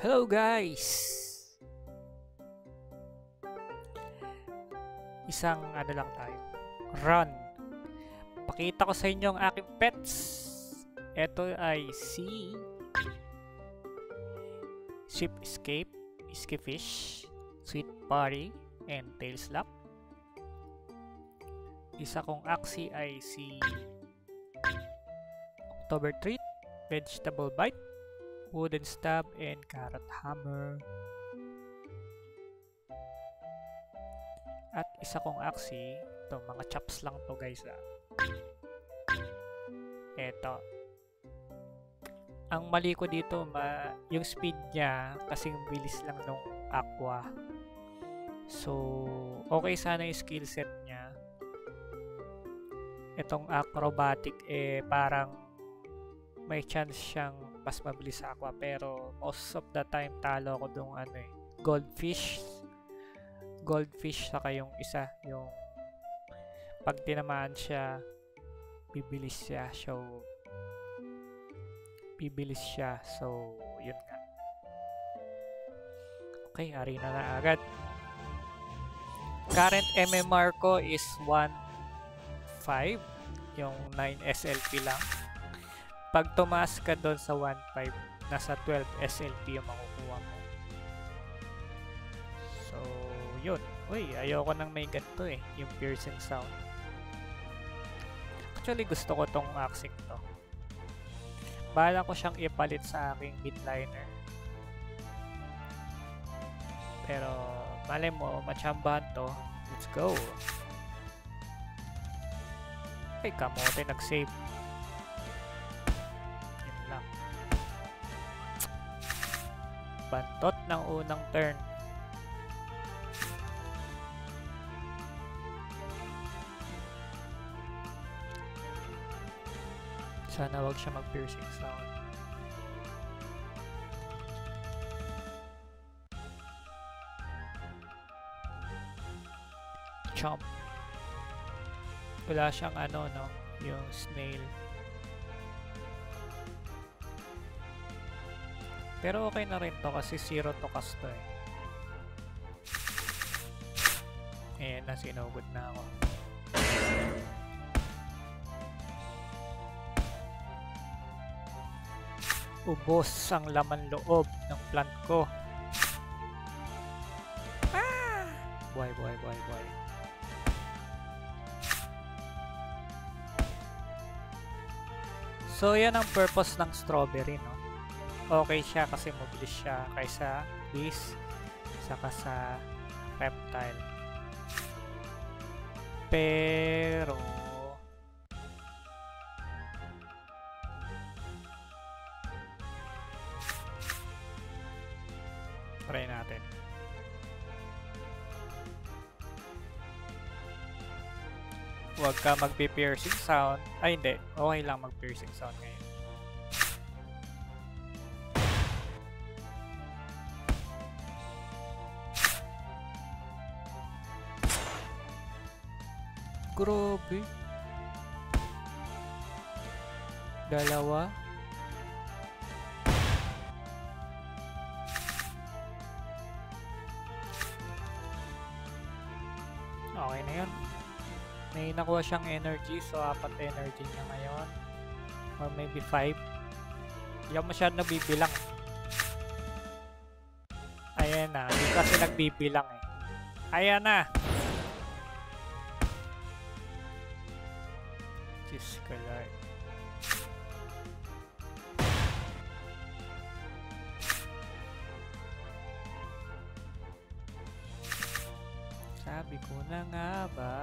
Hello guys! Isang ano lang tayo. Run. Pakita ko sa inyo ang aking pets. Ito ay si Ship Escape, Fish, Sweet Party, and Tail Slap. Isa kong aksi ay si October Treat, Vegetable Bite, Wooden Stab, and Carrot Hammer. At isa kong aksi, to mga chops lang to guys ah. Eto. Ang mali ko dito, ma yung speed niya kasing bilis lang nung aqua. So, okay sana yung skill set niya. Itong acrobatic eh parang may chance siyang mas mabilis sa aqua pero most of the time talo ako dong ano eh goldfish. Goldfish saka yung isa yung pag tinamaan siya bibilis siya. So bibilis siya. So yun nga. Okay arena na agad. Current MMR ko is 1.5 yung 9 SLP lang pag tumaas ka doon sa 1.5 nasa 12 SLP yung makukuha mo. So yun. Uy ayoko nang may ganito eh yung piercing sound. Actually gusto ko tong axing to. Bala ko siyang ipalit sa aking midliner. Pero malay mo machambahan to. Let's go. Ay kamote nag bantot ng unang turn Sana wag siya mag-piercing sound. Chomp. Wala siyang ano, no? Yung snail. Pero okay na rin to kasi zero to cast to eh. Ayan na, sinugod na ako. ubos ang laman loob ng plant ko. Ah! Buhay, buhay, buhay, buhay. So, yan ang purpose ng strawberry, no? Okay siya kasi mabilis siya kaysa bees saka sa reptile. Pero, Try natin. Huwag ka magpi-piercing sound. Ay, hindi. Okay lang mag-piercing sound ngayon. Grabe. Dalawa. Okay na yun. May nakuha siyang energy, so apat energy niya ngayon. Or maybe 5. Hindi ako masyado nabibilang. Ayan na, hindi kasi nagbibilang eh. Ayan na! Lord. Sabi ko na nga ba.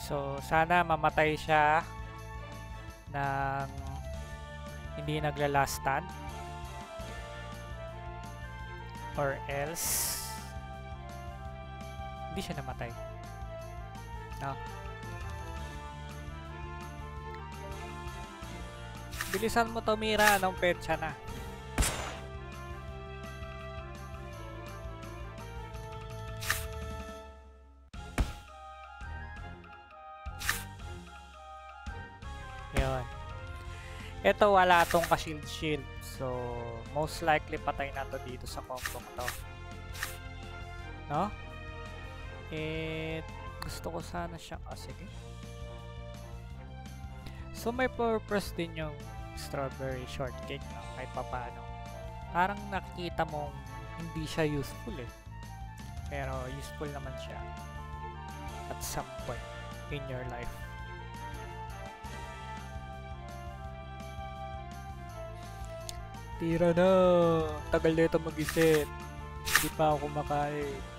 So, sana mamatay siya ng hindi naglalastan. Or else, hindi siya namatay. No? Bilisan mo to, Mira. Anong petsa na? Ito wala tong ka-shield shield. So, most likely patay na to dito sa combo to. No? Eh, gusto ko sana siya. Ah, sige. So, may purpose din yung strawberry shortcake no? kahit papaano. Parang nakikita mong hindi siya useful eh. Pero useful naman siya at some point in your life. Tira na! Tagal na ito mag-isip. Hindi pa ako kumakain.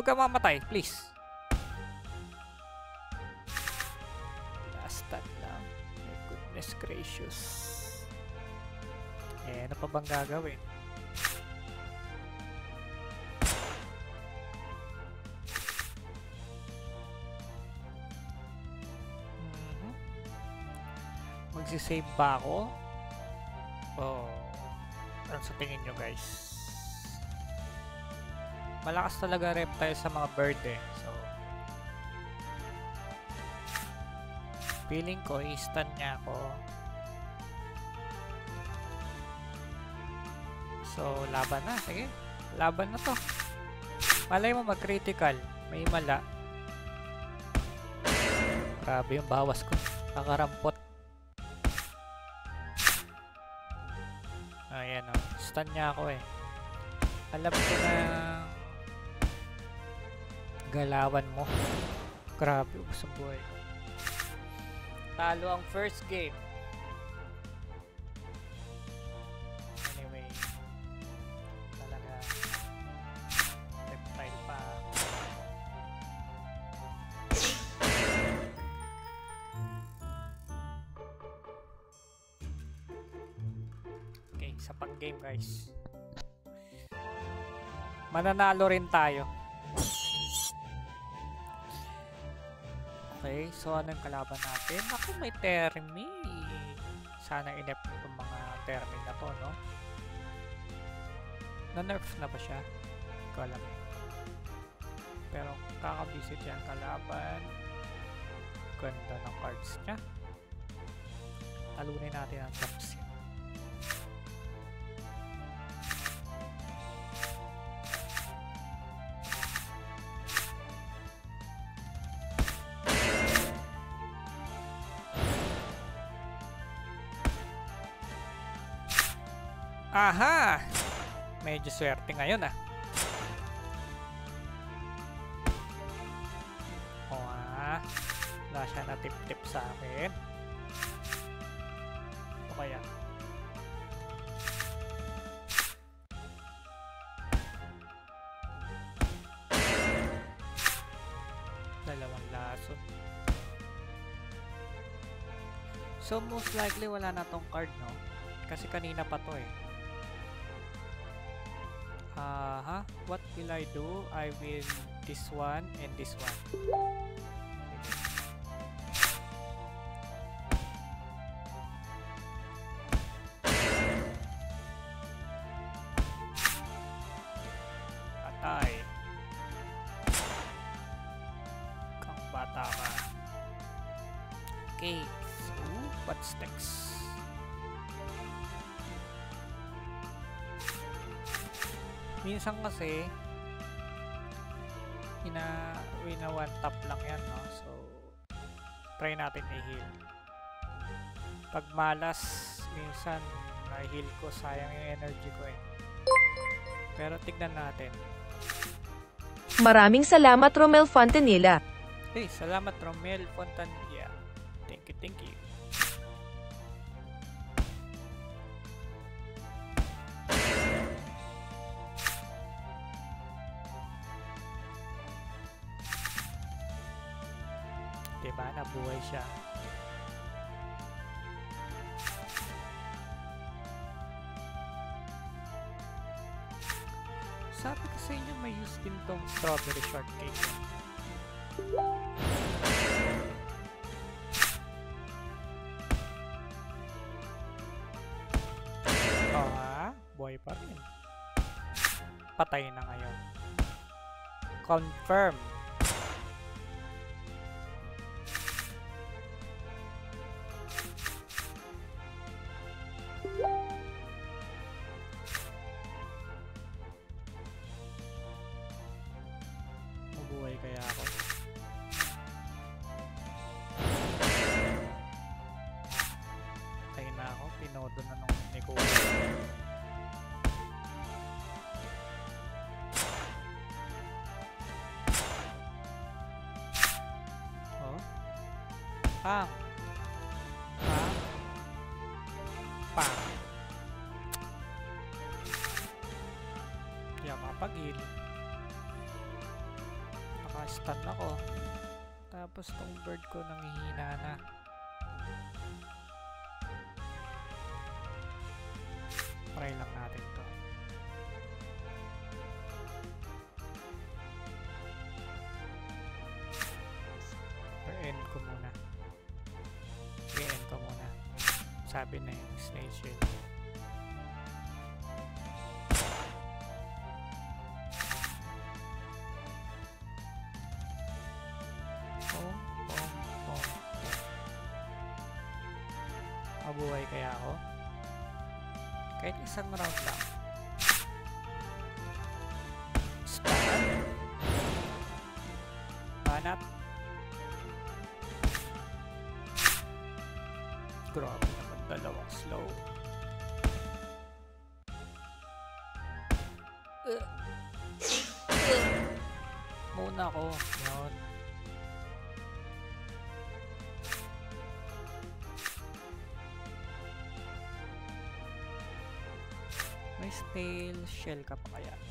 Huwag ka mamatay, please. Last time lang. My goodness gracious. Eh, ano pa bang gagawin? Mhm. Magsisave ba ako? O ano sa tingin nyo guys? Malakas talaga reptile sa mga bird eh. So, feeling ko, i-stun niya ako. So, laban na. Sige. Laban na to. Malay mo mag-critical. May mala. Grabe yung bawas ko. Nakarampot. Ayan o. Stun niya ako eh. Alam ko na galawan mo. Grabe, ubos ang buhay. Talo ang first game. Anyway, talaga reptile pa. Okay, sa pang-game guys. Mananalo rin tayo. Ano yung kalaban natin? Ako may Termi. Sana inep itong mga Termi na to, no? Na-nerf na ba siya? Hindi ko alam. Pero kakabisit yan kalaban. Ganda ng cards niya. Talunin natin ang Thompson. Aha! Medyo swerte ngayon ah. O ah. Wala siya na tip-tip sa akin. O kaya? Dalawang lason. So most likely wala na tong card no? Kasi kanina pa to eh. Aha, what will I do? I will this one and this one. Patay. Kang bata ka. Okay, so what's next? Minsan kasi ina wina one tap lang yan no? So try natin i-heal. Pag malas minsan na-heal ko sayang yung energy ko eh. Pero tignan natin. Maraming salamat Romel Fontanilla. hey salamat Romel Fontanilla. Thank you thank you Oh ha? Buhay pa rin. patay na ngayon. Confirm. Pang. Pang. Pang. Kaya mapagil. Naka-stun ako. Tapos tong bird ko nangihina na. Sabi na yung shield. Pom, pom, pom, pom. Mabuhay kaya ako? Kahit isang round lang. Grabe naman dalawang slow. Muna ako. Yun. May stale shell ka pa kaya?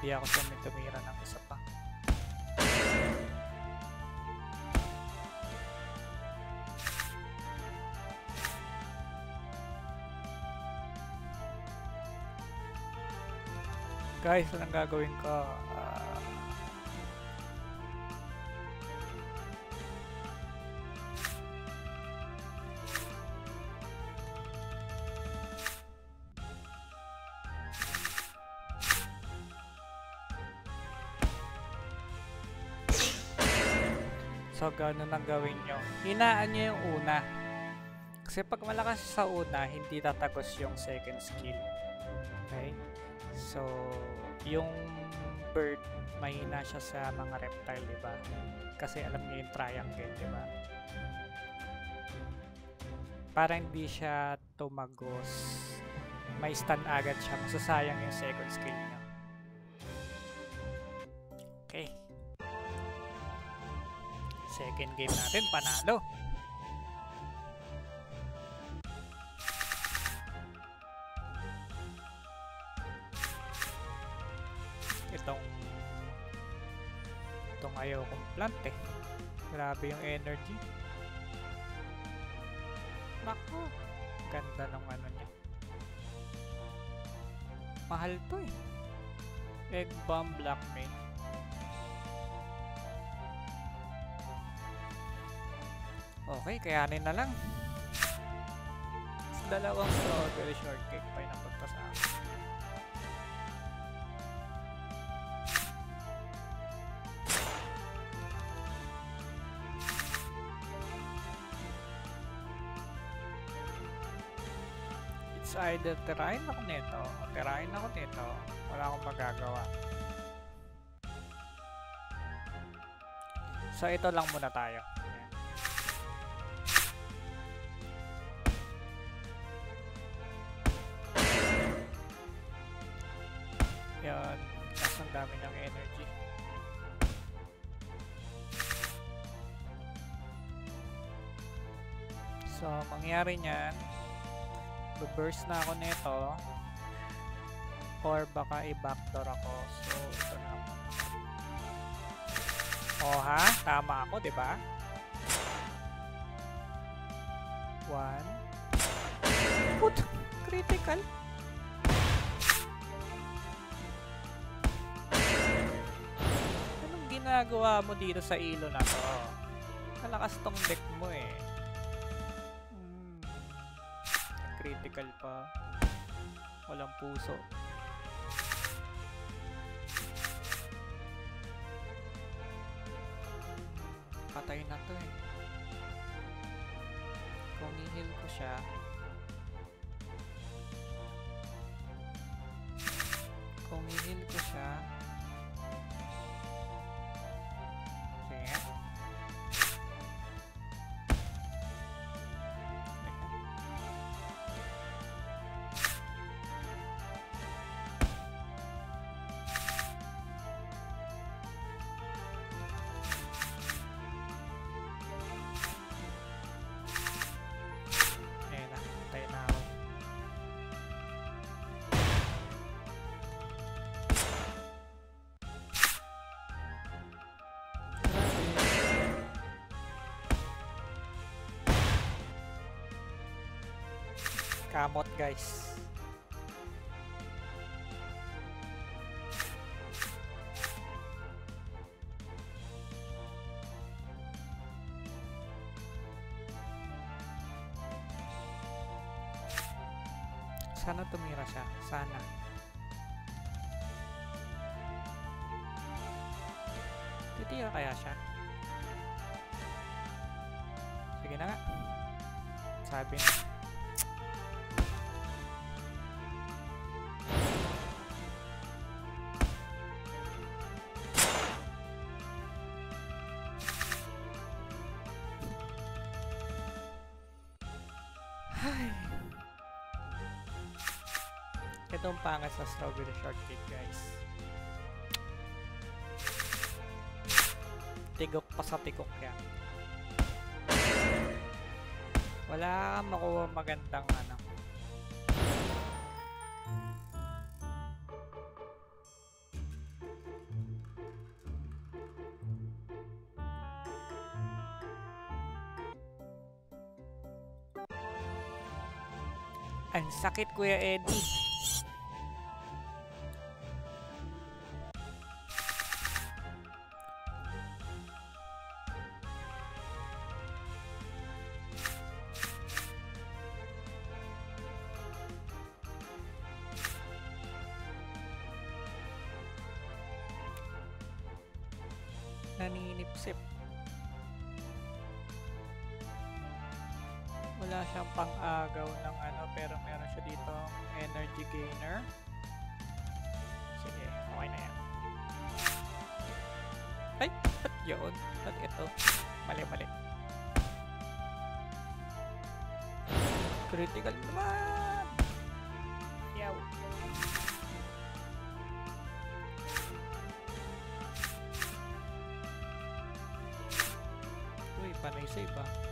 Ba't di ako tumira ng isa pa? Guys, anong gagawin ko? So, ganun ang gawin nyo. Hinaan nyo yung una. Kasi pag malakas sa una, hindi tatagos yung second skill. Okay? So, yung bird, mahina siya sa mga reptile, di ba? Kasi alam niyo yung triangle, di ba? Para hindi siya tumagos. May stun agad siya. Masasayang yung second skill niya. Okay. Second game natin, panalo. Itong itong ayaw kong plant eh. Grabe yung energy. Nako. Ganda ng ano niya. Mahal to eh. Egg bomb black main. Okay, kayanin na lang. Dalawang strawberry shortcake pa yung napunta sa akin. It's either tirahin ako nito o tirahin ako nito. Wala akong magagawa. So, ito lang muna tayo. Dami ng energy. So, mangyari niyan, burst na ako nito or baka i-backdoor ako. So, ito na. Oh ha? Tama ako, di ba? One. Put! Critical. ginagawa mo dito sa ilo na to? Kalakas tong deck mo eh. Hmm. Critical pa. Walang puso. Patay na to eh. Kung nihil ko siya, kung nihil ko siya, Kamot guys. Ito ang pangas sa strawberry shortcake, guys. Tigok pa sa tigok yan. Wala kang makuha magandang ano. Ang sakit, Kuya Eddie. Wala siyang pang-agaw ng ano, pero meron siya dito energy gainer. Sige, okay na yan. Ay, ba't yun? Ba't ito? Mali, mali. Critical naman! Yaw. Uy, panay save ah.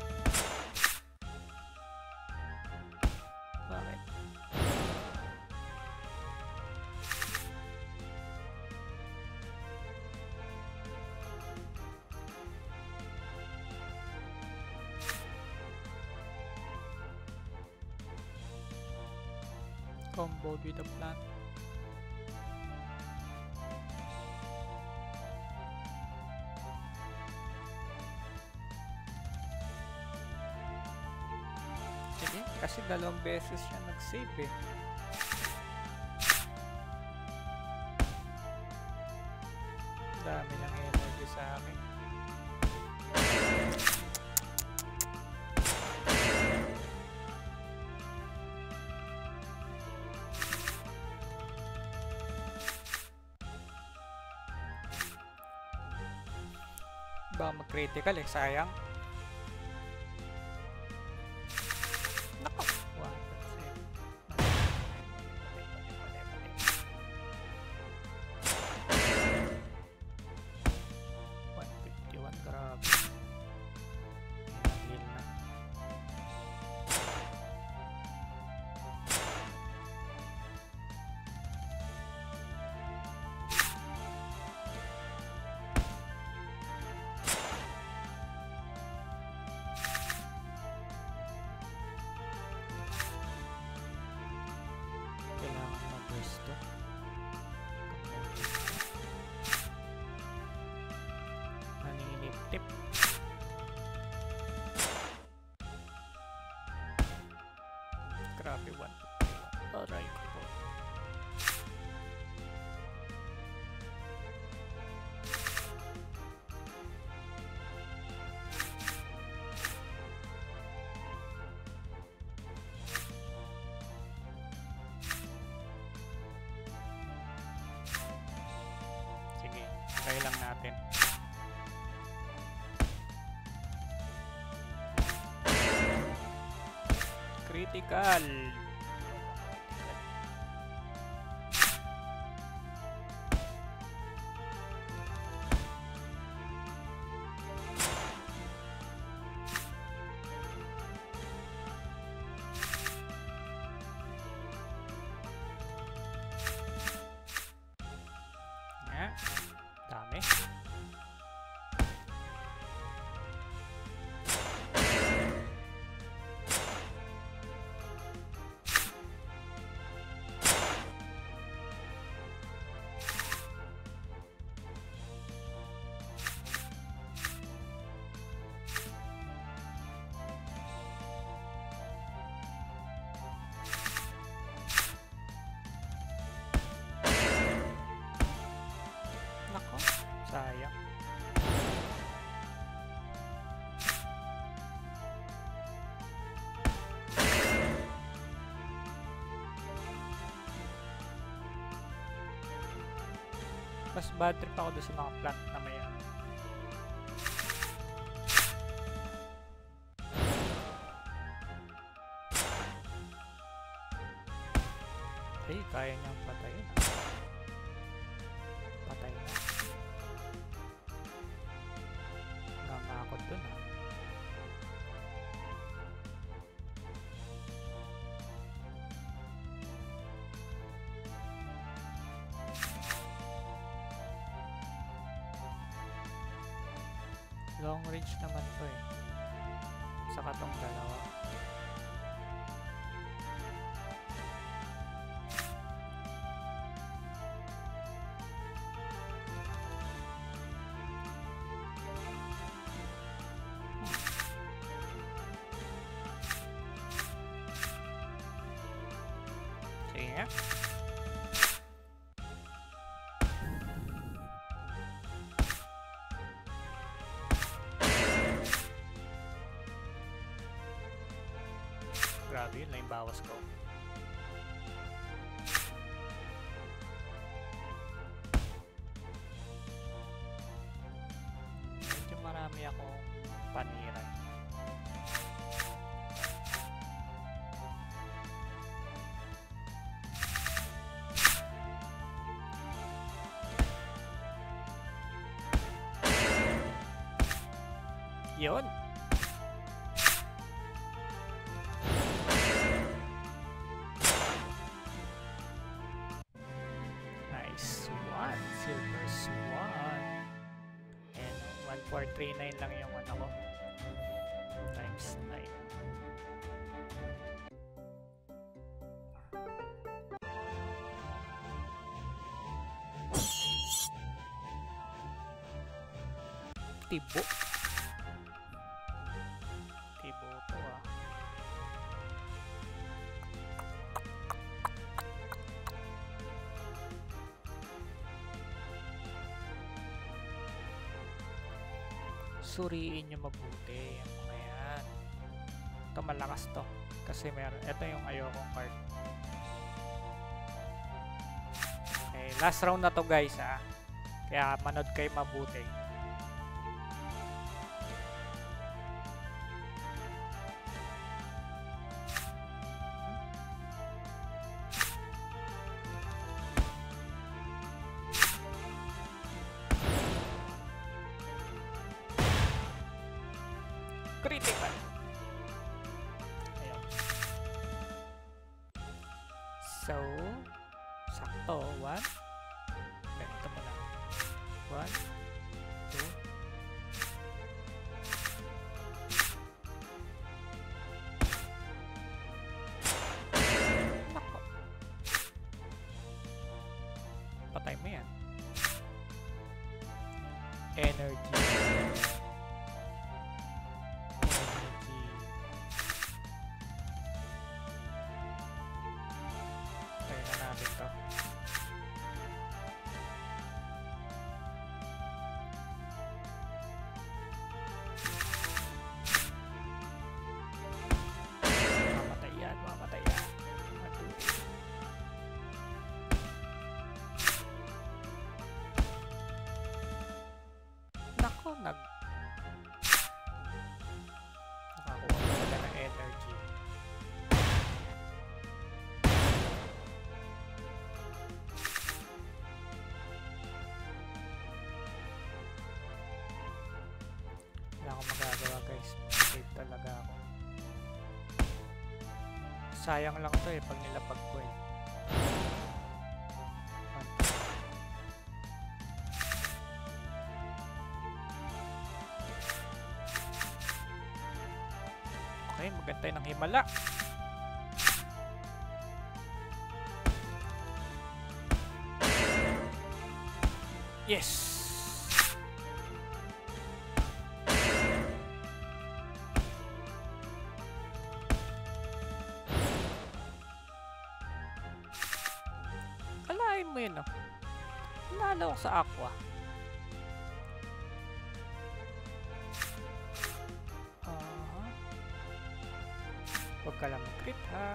Combo with the plant. Sige, kasi dalawang beses siya nag-save eh. Ba mag-critical eh, sayang. copy one. Alright. Critical. Mas bad trip ako doon sa mga plant Long range naman to eh. Saka tong dalawa. Sige. Grabe yun lang yung bawas ko. Medyo marami akong panira. Yun. 439 lang yung ano ko. Times 9. tibo Suriin nyo mabuti yung mga yan. Ito malakas to. Kasi meron, ito yung ayokong card. Okay, last round na to guys ah. Kaya manood kayo mabuti. Critical. Ayun. So, sakto. One. Hindi, ito muna. One. Akong magagawa guys. Save talaga ako. Sayang lang to eh pag nilapag ko eh. Okay, magantay ng himala. Yes! Kalahin mo yun, no? Lalo ako sa aqua. Aha. Huwag ka lang mag-crit, ha?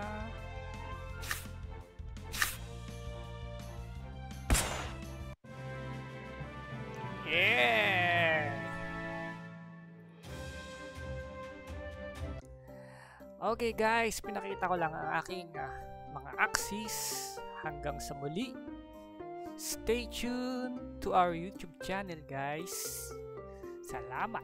Yeah! Okay guys, pinakita ko lang ang aking ah, mga axis hanggang sa muli. Stay tuned to our YouTube channel guys. Salamat!